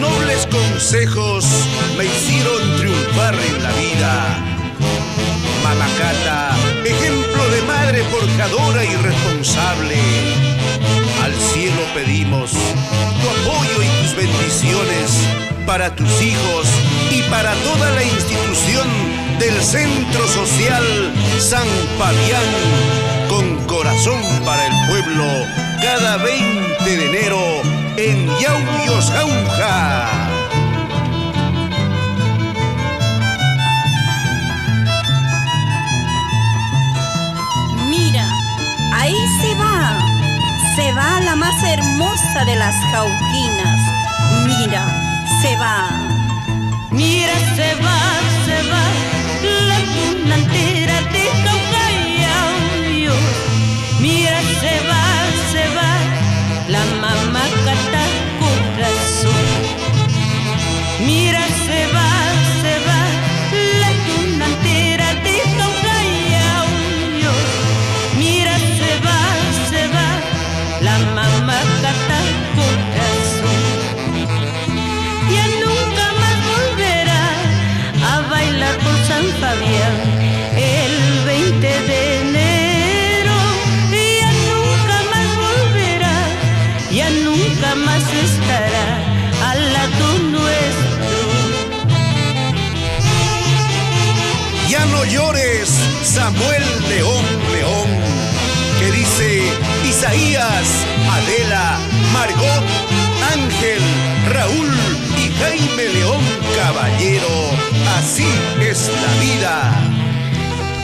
Nobles consejos me hicieron triunfar en la vida. Mamacata, ejemplo de madre forjadora y responsable. Al cielo pedimos tu apoyo y tus bendiciones para tus hijos y para toda la institución del Centro Social San Fabián, con corazón para el pueblo, cada 20 de enero en Yauyos hermosa de las jauquinas. Mira, se va. Mira, se va, se va la tunantera de Caucayo. Mira, se va, se va la mamá cata corazón. Mira, se va, ya nunca más estará al lado nuestro. Ya no llores, Samuel León León, que dice Isaías, Adela, Margot, Ángel, Raúl y Jaime León Caballero. Así es la vida.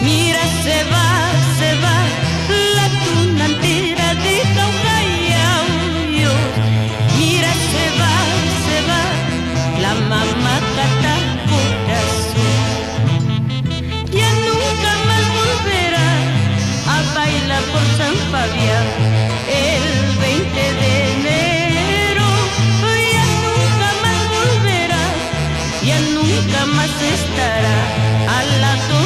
Mira, se va, Ya nunca más volverá, ya nunca más estará al lado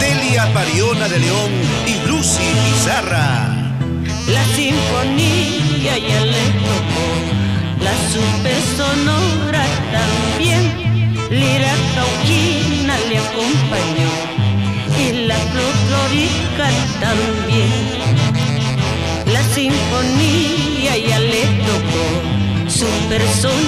Delia Pariona de León y Lucy Pizarra. La sinfonía ya le tocó, la super sonora también, lira cauquina le acompañó y la folclórica también. La sinfonía ya le tocó, super sonora